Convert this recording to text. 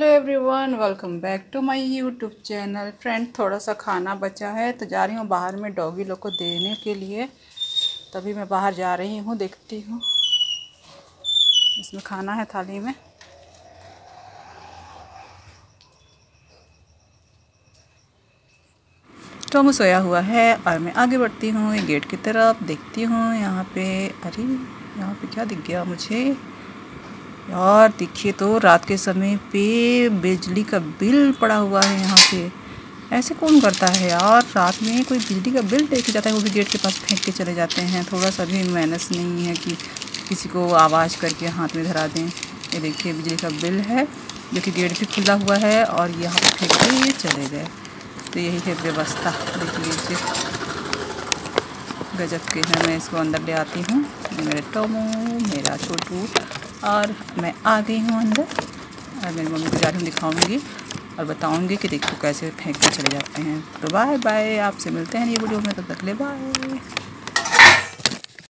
Hello everyone welcome back to my YouTube channel friend थोड़ा सा खाना बचा है तो जा रही हूँ बाहर में डॉगी लोग को देने के लिए। तभी मैं बाहर जा रही हूँ, देखती हूँ। इसमें खाना है थाली में। टोमो सोया हुआ है और मैं आगे बढ़ती हूँ गेट की तरफ़ देखती हूँ। यहाँ पे, अरे, यहाँ पे क्या दिख गया मुझे? यार, देखिए तो रात के समय पे बिजली का बिल पड़ा हुआ है यहाँ पे। ऐसे कौन करता है यार? रात में कोई बिजली का बिल लेके जाता है, वो भी गेट के पास फेंक के चले जाते हैं। थोड़ा सा भी मैनस नहीं है कि किसी को आवाज़ करके हाथ में धरा दें। ये देखिए, बिजली का बिल है, जो कि गेट भी खुला हुआ है और यहाँ पर फेंक के चले गए। तो यही है व्यवस्था। देख लीजिए गजब के है। मैं इसको अंदर ले आती हूँ। मेरे टोमो, मेरा छोटू। और मैं आ गई हूँ अंदर। और मेरी मम्मी को जा रही हूँ, दिखाऊँगी और बताऊँगी कि देखो कैसे फेंक के चले जाते हैं। तो बाय बाय आपसे मिलते हैं ये वीडियो में, तब तक ले बाय